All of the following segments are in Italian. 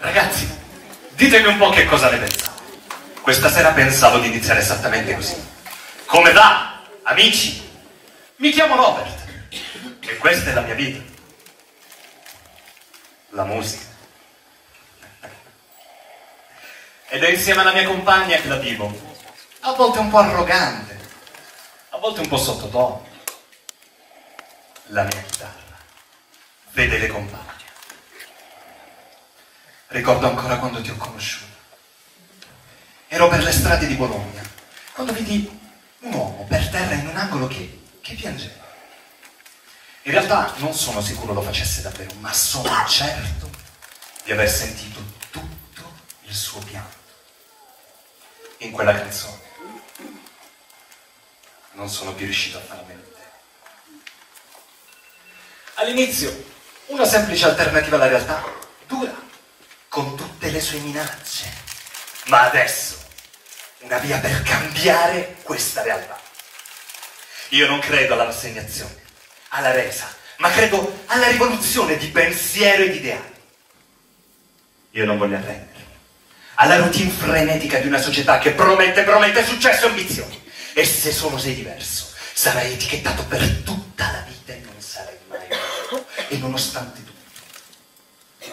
Ragazzi, ditemi un po' che cosa ne pensate. Questa sera pensavo di iniziare esattamente così. Come va, amici? Mi chiamo Robert e questa è la mia vita. La musica. Ed è insieme alla mia compagna che la vivo. A volte un po' arrogante, a volte un po' sottotono. La mia chitarra vede le compagne. Ricordo ancora quando ti ho conosciuto. Ero per le strade di Bologna, quando vidi un uomo per terra in un angolo che, che piangeva. In realtà non sono sicuro lo facesse davvero, ma sono certo di aver sentito tutto il suo pianto in quella canzone. Non sono più riuscito a farla mente. All'inizio, una semplice alternativa alla realtà, dura, con tutte le sue minacce. Ma adesso, una via per cambiare questa realtà. Io non credo alla rassegnazione, alla resa, ma credo alla rivoluzione di pensiero e di ideali. Io non voglio arrendermi alla routine frenetica di una società che promette, promette successo e ambizioni. E se solo sei diverso, sarai etichettato per tutta la vita e non sarai mai vero. E nonostante tutto,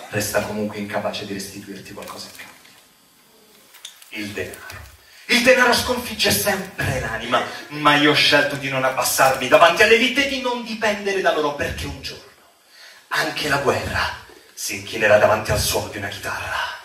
resta comunque incapace di restituirti qualcosa in cambio. Il denaro. Il denaro sconfigge sempre l'anima, ma io ho scelto di non abbassarmi davanti all'elite e di non dipendere da loro perché un giorno anche la guerra si inchinerà davanti al suono di una chitarra.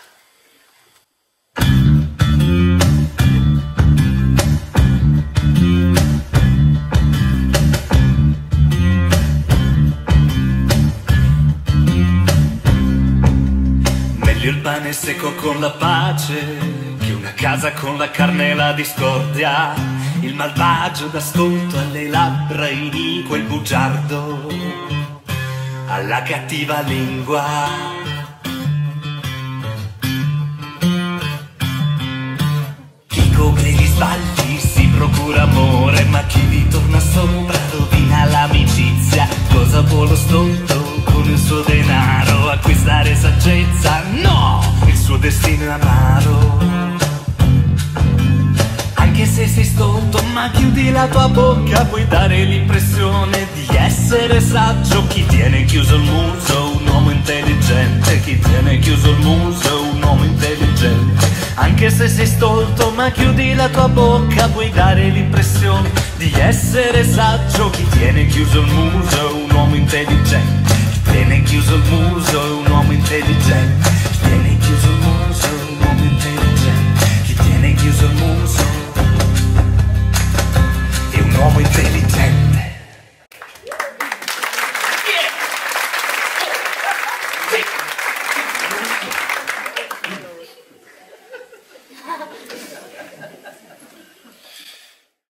Meglio il pane secco con la pace che una casa con la carne e la discordia. Il malvagio d'ascolto alle labbra iniquo, il bugiardo alla cattiva lingua. Chi copre gli sbagli si procura amore, ma chi vi torna sopra rovina l'amicizia. Cosa può lo stolto destino è amaro. Anche se sei stolto, ma chiudi la tua bocca, puoi dare l'impressione di essere saggio. Chi tiene chiuso il muso, un uomo intelligente. Chi tiene chiuso il muso, un uomo intelligente. Anche se sei stolto, ma chiudi la tua bocca, puoi dare l'impressione di essere saggio. Chi tiene chiuso il muso, un uomo intelligente. Chi tiene chiuso il muso.